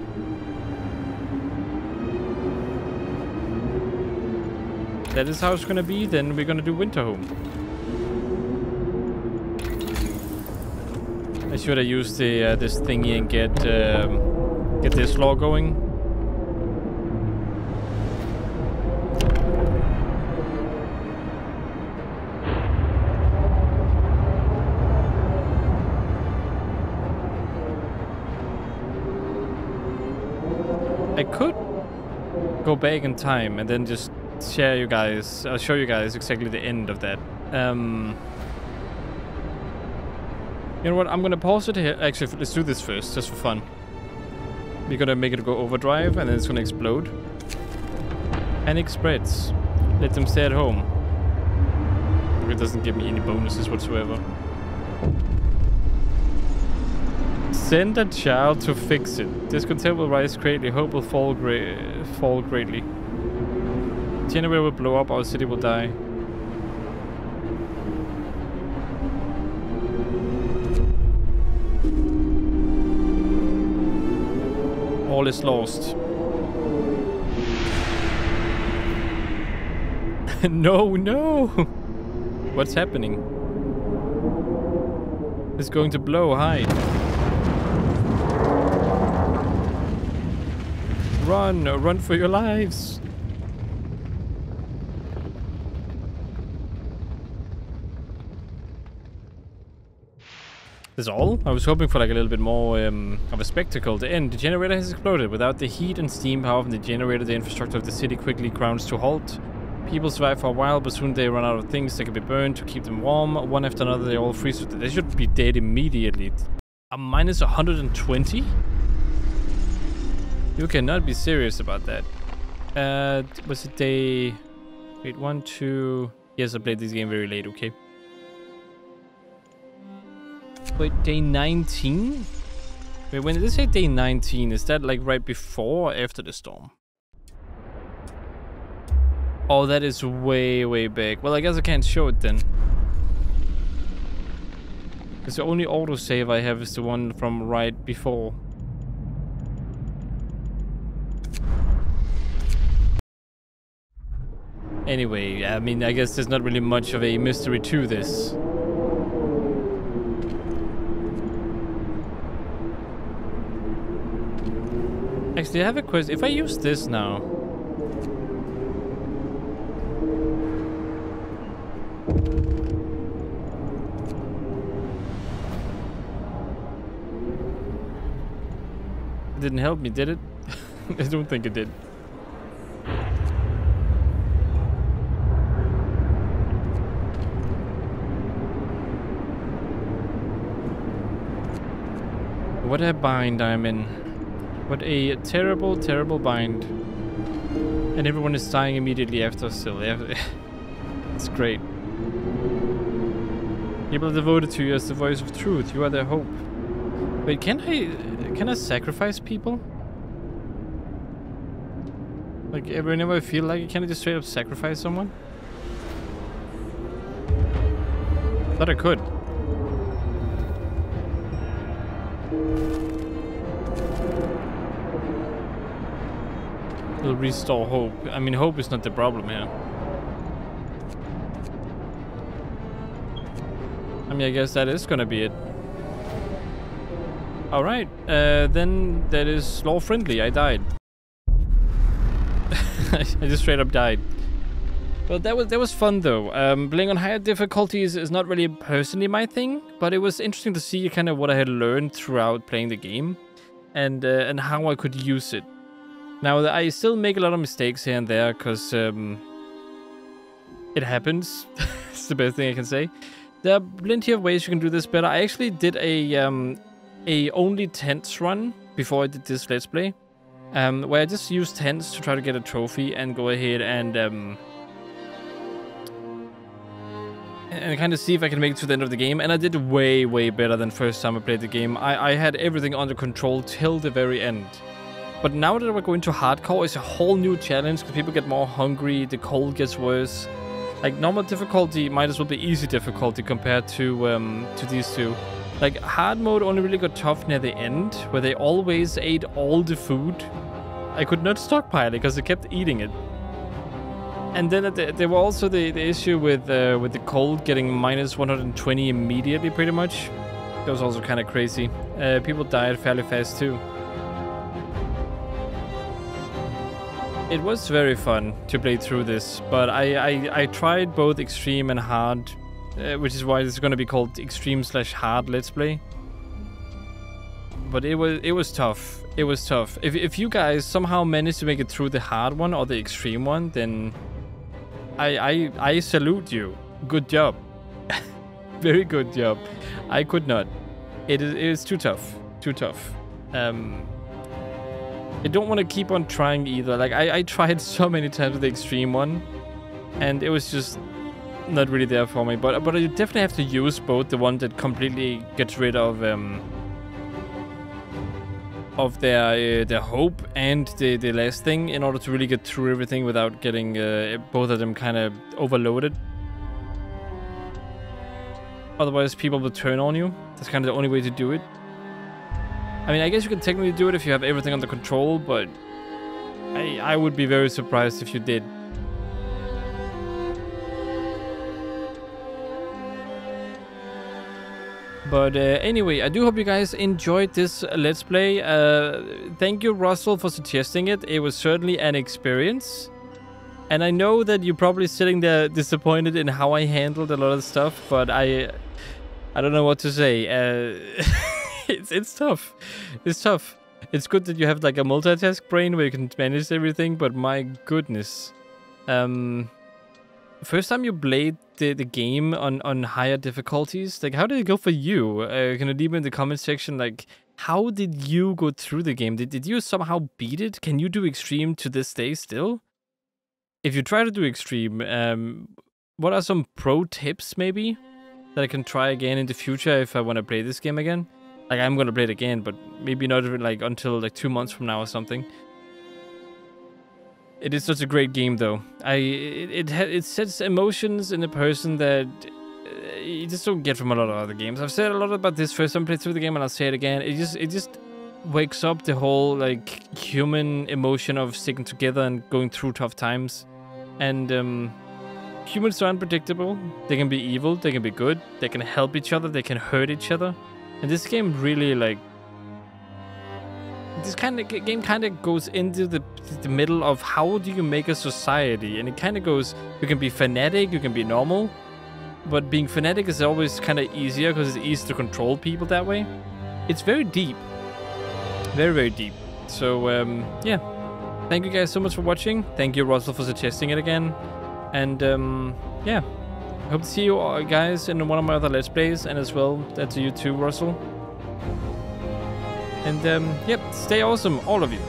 That is how it's gonna be. Then we're gonna do Winterhome. I should have used the uh, this thingy and get um, get this law going. Back in time and then just share you guys, I'll show you guys exactly the end of that. Um, you know what, I'm gonna pause it here. Actually, let's do this first, just for fun. We're gonna make it go overdrive and then it's gonna explode. Panic spreads. Let them stay at home. It doesn't give me any bonuses whatsoever. Send a child to fix it. Discontent will rise greatly. Hope will fall, gra fall greatly. Generator will blow up. Our city will die. All is lost. no, no! What's happening? It's going to blow. Hide. Run! Run for your lives! That's all? I was hoping for like a little bit more um, of a spectacle. The end. The generator has exploded. Without the heat and steam power from the generator, the infrastructure of the city quickly grounds to halt. People survive for a while, but soon they run out of things that can be burned to keep them warm. One after another, they all freeze. They should be dead immediately. A minus 120? You cannot be serious about that. Uh, was it day... Wait, one, two... Yes, I played this game very late, okay. Wait, day 19? Wait, when did they say day 19? Is that like right before or after the storm? Oh, that is way, way back. Well, I guess I can't show it then. Because the only autosave I have is the one from right before. Anyway, I mean, I guess there's not really much of a mystery to this. Actually, I have a question. If I use this now... It didn't help me, did it? I don't think it did. What a bind I'm in. What a terrible, terrible bind. And everyone is dying immediately after still. it's great. People are devoted to you as the voice of truth. You are their hope. Wait, can I... Can I sacrifice people? Like, whenever I feel like it, can I just straight up sacrifice someone? Thought I could. It'll restore hope. I mean, hope is not the problem here. I mean, I guess that is gonna be it. Alright, uh, then that is law friendly. I died. I just straight up died. Well, that was that was fun though. Um, playing on higher difficulties is not really personally my thing, but it was interesting to see kind of what I had learned throughout playing the game, and uh, and how I could use it. Now, I still make a lot of mistakes here and there because um, it happens. it's the best thing I can say. There are plenty of ways you can do this better. I actually did a um, a only tents run before I did this let's play, um, where I just used tents to try to get a trophy and go ahead and um, and kind of see if I can make it to the end of the game. And I did way, way better than first time I played the game. I, I had everything under control till the very end. But now that we're going to hardcore, it's a whole new challenge because people get more hungry, the cold gets worse. Like normal difficulty might as well be easy difficulty compared to um, to these two. Like hard mode only really got tough near the end, where they always ate all the food. I could not stockpile it because they kept eating it. And then the, there were also the, the issue with uh, with the cold getting minus 120 immediately, pretty much. That was also kind of crazy. Uh, people died fairly fast too. It was very fun to play through this, but I, I, I tried both extreme and hard, uh, which is why it's going to be called extreme slash hard let's play. But it was it was tough. It was tough. If if you guys somehow managed to make it through the hard one or the extreme one, then I I I salute you. Good job. very good job. I could not. It is it is too tough. Too tough. Um, I don't want to keep on trying either. Like, I, I tried so many times with the extreme one, and it was just not really there for me. But but I definitely have to use both the one that completely gets rid of um of their uh, their hope and the the last thing in order to really get through everything without getting uh, both of them kind of overloaded. Otherwise, people will turn on you. That's kind of the only way to do it. I mean, I guess you can technically do it if you have everything under control, but I, I would be very surprised if you did. But uh, anyway, I do hope you guys enjoyed this Let's Play. Uh, thank you, Russell, for suggesting it. It was certainly an experience. And I know that you're probably sitting there disappointed in how I handled a lot of stuff, but I I don't know what to say. Uh, it's it's tough. It's tough. It's good that you have like a multitask brain where you can manage everything, but my goodness. Um first time you played the, the game on, on higher difficulties, like how did it go for you? Uh, can you leave in the comment section like how did you go through the game? Did, did you somehow beat it? Can you do extreme to this day still? If you try to do extreme, um, what are some pro tips maybe that I can try again in the future if I want to play this game again? Like I'm gonna play it again, but maybe not even like until like two months from now or something. It is such a great game, though. I it it, it sets emotions in a person that uh, you just don't get from a lot of other games. I've said a lot about this first time I through the game, and I'll say it again. It just it just wakes up the whole like human emotion of sticking together and going through tough times, and um, humans are unpredictable. They can be evil, they can be good, they can help each other, they can hurt each other. And this game really like this kind of game kind of goes into the the middle of how do you make a society, and it kind of goes. You can be fanatic, you can be normal, but being fanatic is always kind of easier because it's easy to control people that way. It's very deep, very very deep. So um, yeah, thank you guys so much for watching. Thank you Russell for suggesting it again, and um, yeah, hope to see you guys in one of my other let's plays, and as well that's you too, Russell. And um, yep, stay awesome, all of you.